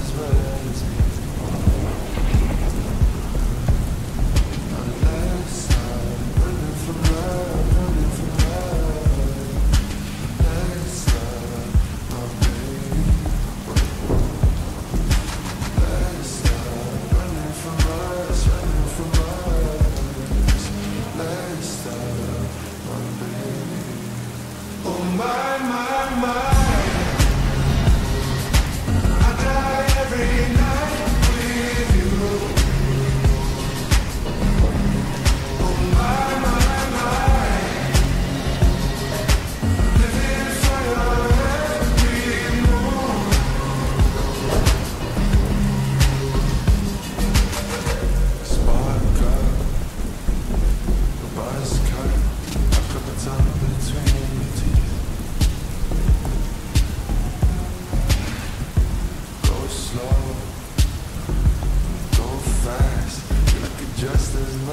as well.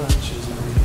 much is